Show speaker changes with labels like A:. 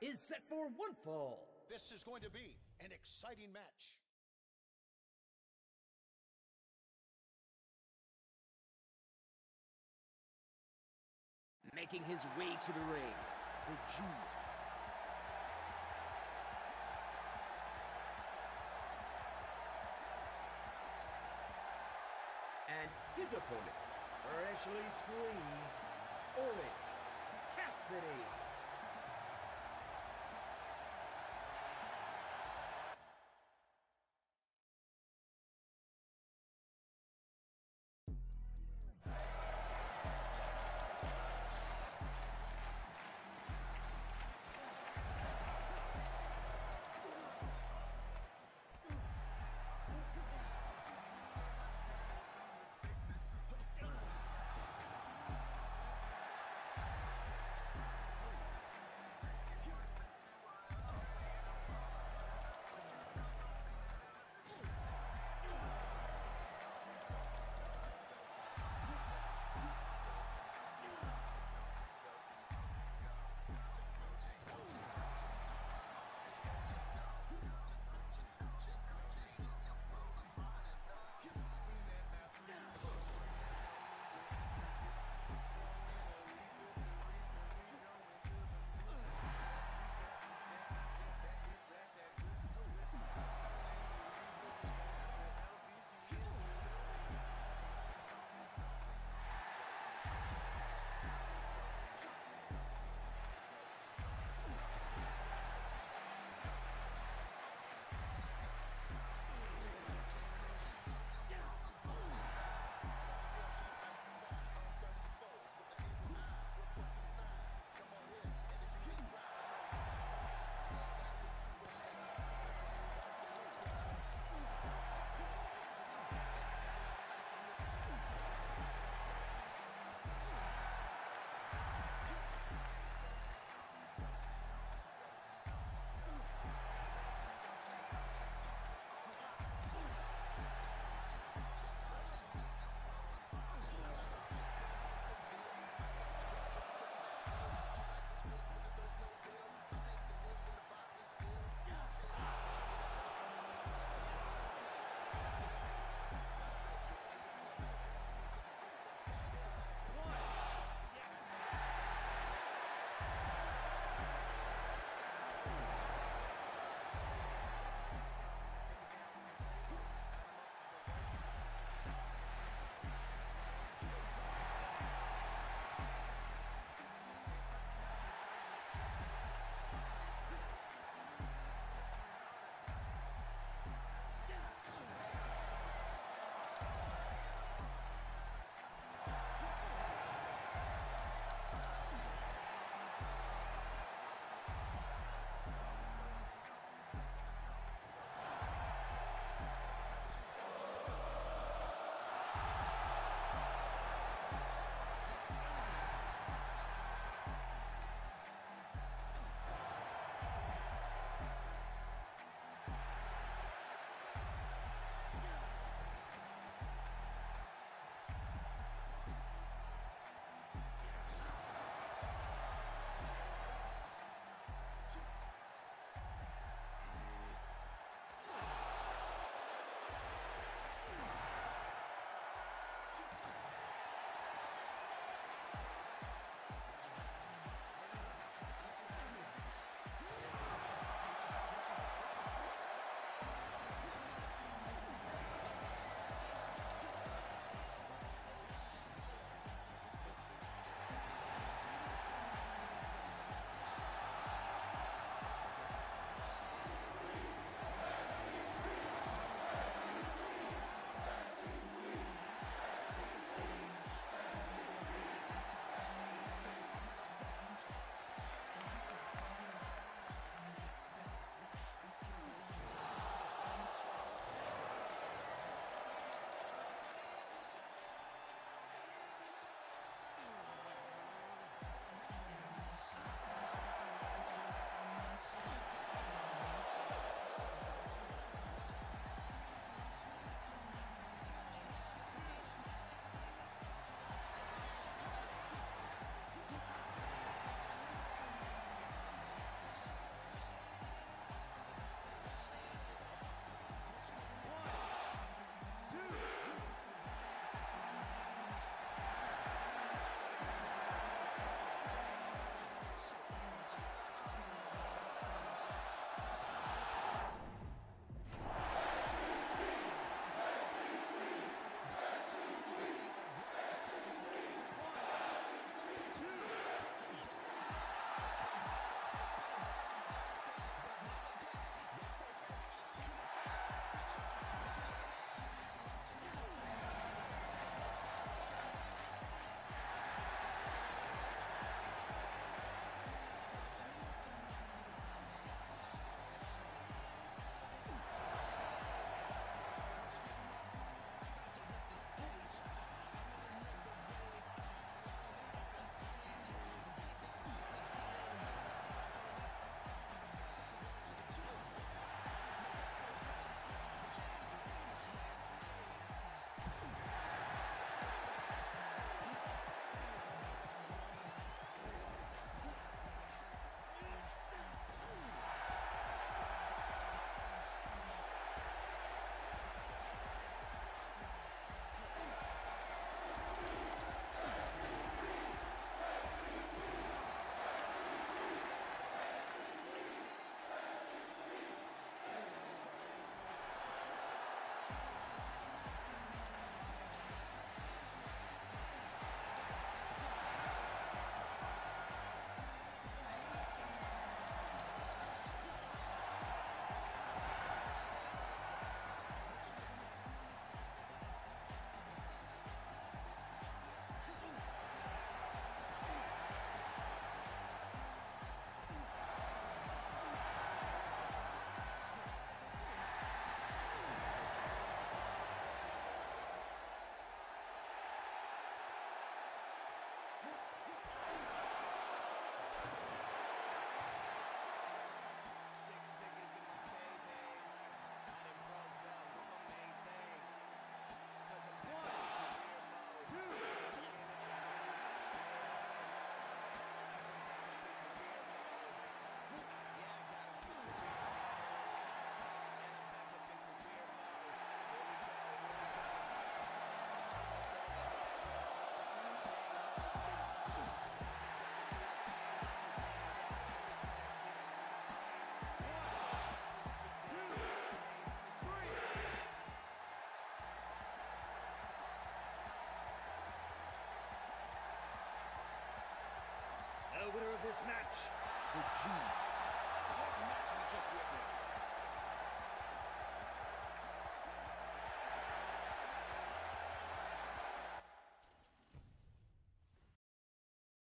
A: is set for one fall.
B: This is going to be an exciting match.
A: Making his way to the ring, the Genius. And his opponent, freshly squeezed, Orange Cassidy.
B: This match.
A: The Juice